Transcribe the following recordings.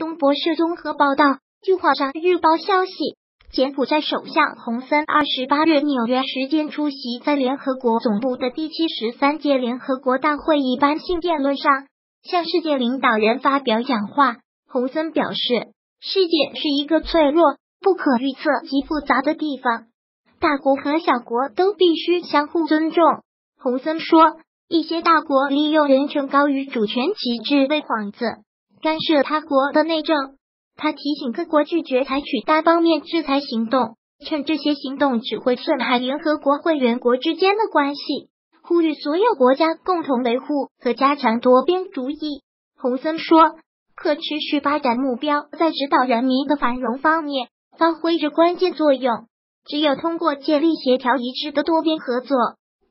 东博社综合报道，据华商日报消息，柬埔寨首相洪森二十八日纽约时间出席在联合国总部的第七十三届联合国大会一般性辩论上，向世界领导人发表讲话。洪森表示，世界是一个脆弱、不可预测及复杂的地方，大国和小国都必须相互尊重。洪森说，一些大国利用人权高于主权旗帜为幌子。干涉他国的内政，他提醒各国拒绝采取单方面制裁行动，趁这些行动只会损害联合国会员国之间的关系，呼吁所有国家共同维护。和加强多边主义。洪森说，可持续发展目标。在指导人民的繁荣方面。发挥着关键作用。只有通过建立协调一致的多边合作，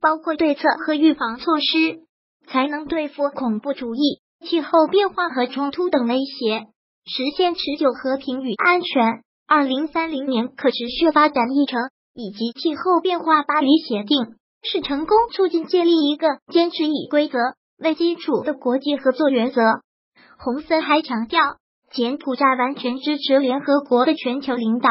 包括对策和预防措施，才能对付恐怖主义。气候变化和冲突等威胁，实现持久和平与安全。二零三零年可持续发展议程以及气候变化巴黎协定是成功促进建立一个坚持以规则为基础的国际合作原则。洪森还强调，柬埔寨完全支持联合国的全球领导，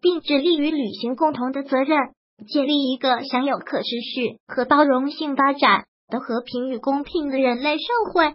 并致力于履行共同的责任，建立一个享有可持续和包容性发展的和平与公平的人类社会。